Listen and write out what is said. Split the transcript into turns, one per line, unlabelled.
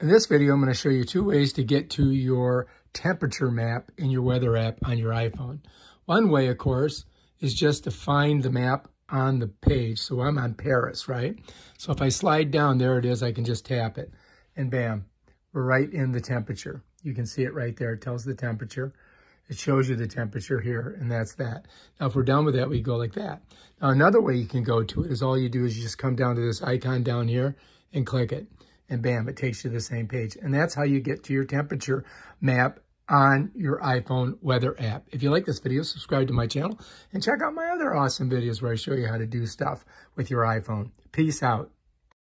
In this video, I'm going to show you two ways to get to your temperature map in your weather app on your iPhone. One way, of course, is just to find the map on the page. So I'm on Paris, right? So if I slide down, there it is. I can just tap it and bam, we're right in the temperature. You can see it right there. It tells the temperature. It shows you the temperature here, and that's that. Now, if we're done with that, we go like that. Now, another way you can go to it is all you do is you just come down to this icon down here and click it and bam, it takes you to the same page. And that's how you get to your temperature map on your iPhone weather app. If you like this video, subscribe to my channel and check out my other awesome videos where I show you how to do stuff with your iPhone. Peace out.